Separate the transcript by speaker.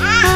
Speaker 1: 啊。